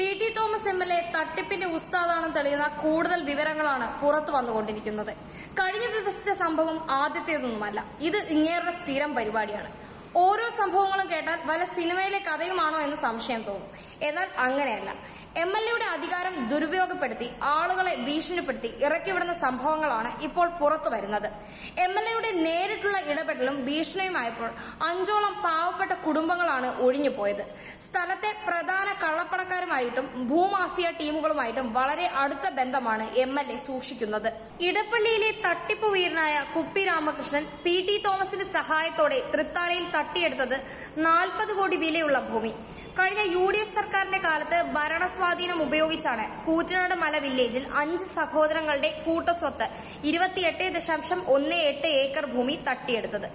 P T Thomas M L A തട്ടിപ്പിന്റെ ഉസ്താദാണെന്ന് തെളിയുന്ന കൂടുതൽ വിവരങ്ങളാണ് പുറത്തു വന്നുകൊണ്ടിരിക്കുന്നത്. കഴിഞ്ഞ ദിവസത്തെ സംഭവം ആദ്യത്തേതൊന്നുമല്ല. ഇത് ഇങ്ങേറുടെ സ്ഥിരം പരിപാടിയാണ്. ഓരോ സംഭവങ്ങളും കേട്ടാൽ വല്ല സിനിമയിലെ കഥയുമാണോ എന്ന് സംശയം തോന്നും. എന്നാൽ അങ്ങനെയല്ല. എം എൽ എയുടെ അധികാരം ദുരുപയോഗപ്പെടുത്തി ആളുകളെ ഭീഷണിപ്പെടുത്തി ഇറക്കിവിടുന്ന സംഭവങ്ങളാണ് ഇപ്പോൾ പുറത്തു വരുന്നത്. എം എൽ എയുടെ നേരിട്ടുള്ള ഇടപെടലും ഭീഷണിയുമായപ്പോൾ അഞ്ചോളം പാവപ്പെട്ട കുടുംബങ്ങളാണ് ഒഴിഞ്ഞുപോയത്. സ്ഥലത്തെ പ്രധാന കള്ളപ്പണക്കാരുമായിട്ടും ഭൂമാഫിയ ടീമുകളുമായിട്ടും വളരെ അടുത്ത ബന്ധമാണ് എം എൽ എ സൂക്ഷിക്കുന്നത്. ഇടപ്പള്ളിയിലെ തട്ടിപ്പ് വീരനായ കുപ്പി രാമകൃഷ്ണൻ പി ടി തോമസിന്റെ സഹായത്തോടെ തൃത്താലയിൽ തട്ടിയെടുത്തത് നാൽപ്പത് കോടി വിലയുള്ള ഭൂമി. കഴിഞ്ഞ യു ഡി എഫ് സർക്കാരിന്റെ കാലത്ത് ഭരണസ്വാധീനം ഉപയോഗിച്ചാണ് കൂറ്റനാട് മല വില്ലേജിൽ അഞ്ച് സഹോദരങ്ങളുടെ കൂട്ടസ്വത്ത് ഇരുപത്തിയെട്ട് ദശാംശം ഒന്ന് എട്ട് ഏക്കർ ഭൂമി തട്ടിയെടുത്തത്.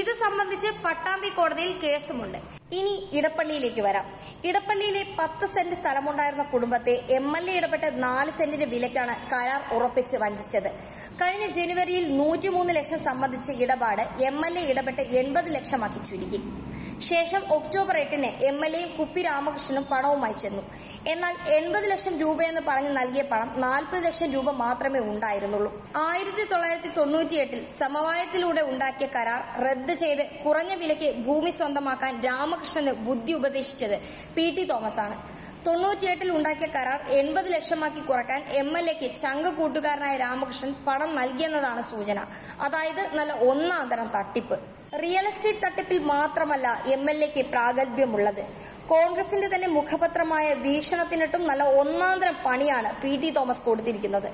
ഇത് സംബന്ധിച്ച് പട്ടാമ്പി കോടതിയിൽ കേസുമുണ്ട്. ഇനി ഇടപ്പള്ളിയിലേക്ക് വരാം. ഇടപ്പള്ളിയിലെ പത്ത് സെന്റ് സ്ഥലമുണ്ടായിരുന്ന കുടുംബത്തെ എം എൽ എ ഇടപെട്ട് നാല് സെന്റിന്റെ വിലയ്ക്കാണ് കരാർ ഉറപ്പിച്ച് വഞ്ചിച്ചത്. കഴിഞ്ഞ ജനുവരിയിൽ നൂറ്റിമൂന്ന് ലക്ഷം സംബന്ധിച്ച ഇടപാട് എം എൽ എ ഇടപെട്ട് എൺപത് ലക്ഷമാക്കി ചുരുക്കി. ശേഷം ഒക്ടോബർ എട്ടിന് എം എൽ എയും കുപ്പി രാമകൃഷ്ണനും പണവുമായി ചെന്നു. എന്നാൽ എൺപത് ലക്ഷം രൂപയെന്ന് പറഞ്ഞ് നൽകിയ പണം നാൽപ്പത് ലക്ഷം രൂപ മാത്രമേ ഉണ്ടായിരുന്നുള്ളൂ. ആയിരത്തി തൊള്ളായിരത്തി തൊണ്ണൂറ്റിയെട്ടിൽ സമവായത്തിലൂടെ ഉണ്ടാക്കിയ കരാർ റദ്ദ് ചെയ്ത് കുറഞ്ഞ വിലയ്ക്ക് ഭൂമി സ്വന്തമാക്കാൻ രാമകൃഷ്ണന് ബുദ്ധി ഉപദേശിച്ചത് പി ടി തോമസ് ആണ് തൊണ്ണൂറ്റിയെട്ടിൽ ഉണ്ടാക്കിയ കരാർ എൺപത് ലക്ഷമാക്കി കുറയ്ക്കാൻ എം എൽ എക്ക് ചങ്ക കൂട്ടുകാരനായ രാമകൃഷ്ണൻ പണം നൽകിയെന്നതാണ് സൂചന. അതായത് നല്ല ഒന്നാന്തരം തരം തട്ടിപ്പ്. റിയൽ എസ്റ്റേറ്റ് തട്ടിപ്പിൽ മാത്രമല്ല എം എൽ എക്ക് പ്രാഗൽഭ്യമുള്ളത്. കോൺഗ്രസിന്റെ തന്നെ മുഖപത്രമായ വീക്ഷണത്തിനിട്ടും നല്ല ഒന്നാന്തരം പണിയാണ് പി ടി തോമസ് കൊടുത്തിരിക്കുന്നത്.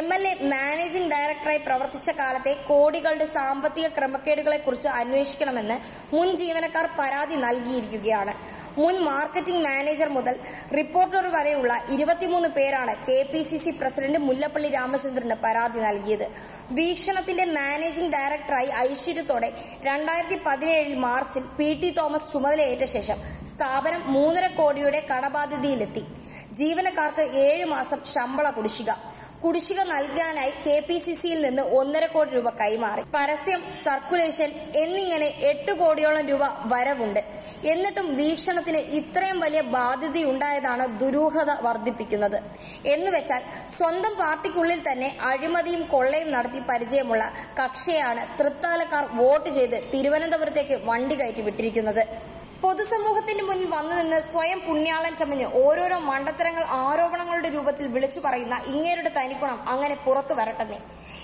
എം എൽ എ മാനേജിംഗ് ഡയറക്ടറായി പ്രവർത്തിച്ച കാലത്തെ കോടികളുടെ സാമ്പത്തിക ക്രമക്കേടുകളെക്കുറിച്ച് അന്വേഷിക്കണമെന്ന് മുൻ ജീവനക്കാർ പരാതി നൽകിയിരിക്കുകയാണ്. മുൻ മാർക്കറ്റിംഗ് മാനേജർ മുതൽ റിപ്പോർട്ടർ വരെയുള്ള ഇരുപത്തിമൂന്ന് പേരാണ് K P C C president Mullappally രാമചന്ദ്രന് പരാതി നൽകിയത്. വീക്ഷണത്തിന്റെ മാനേജിംഗ് ഡയറക്ടറായി ഐശ്വര്യത്തോടെ രണ്ടായിരത്തി പതിനേഴിൽ മാർച്ചിൽ പി ടി തോമസ് ചുമതലയേറ്റ ശേഷം സ്ഥാപനം മൂന്നര കോടിയുടെ കടബാധ്യതയിലെത്തി. ജീവനക്കാർക്ക് ഏഴ് മാസം ശമ്പള കുടിശ്ശിക. കുടിശ്ശിക നൽകാനായി കെ പി സി സിയിൽ നിന്ന് ഒന്നര കോടി രൂപ കൈമാറി. പരസ്യം സർക്കുലേഷൻ എന്നിങ്ങനെ എട്ട് കോടിയോളം രൂപ വരവുണ്ട്. എന്നിട്ടും വീക്ഷണത്തിന് ഇത്രയും വലിയ ബാധ്യതയുണ്ടായതാണ് ദുരൂഹത വർദ്ധിപ്പിക്കുന്നത്. എന്നുവെച്ചാൽ സ്വന്തം പാർട്ടിക്കുള്ളിൽ തന്നെ അഴിമതിയും കൊള്ളയും നടത്തി പരിചയമുള്ള കക്ഷിയാണ് തൃത്താലക്കാർ വോട്ട് ചെയ്ത് തിരുവനന്തപുരത്തേക്ക് വണ്ടി കയറ്റി വിട്ടിരിക്കുന്നത്. പൊതുസമൂഹത്തിന് മുന്നിൽ വന്നു നിന്ന് സ്വയം പുണ്യാളൻ ചമഞ്ഞ് ഓരോരോ മണ്ടത്തരങ്ങൾ ആരോപണങ്ങളുടെ രൂപത്തിൽ വിളിച്ചു പറയുന്ന ഇങ്ങേരുടെ തനിക്കുണം അങ്ങനെ പുറത്തു വരട്ടെന്നേ.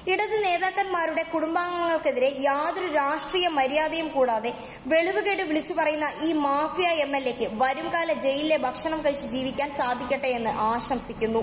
ഇടത് നേതാക്കന്മാരുടെ കുടുംബാംഗങ്ങൾക്കെതിരെ യാതൊരു രാഷ്ട്രീയ മര്യാദയും കൂടാതെ വെളിവുകേട് വിളിച്ചു പറയുന്ന ഈ മാഫിയ എം എൽ എക്ക് വരുംകാല ജയിലിലെ ഭക്ഷണം കഴിച്ച് ജീവിക്കാൻ സാധിക്കട്ടെ എന്ന് ആശംസിക്കുന്നു.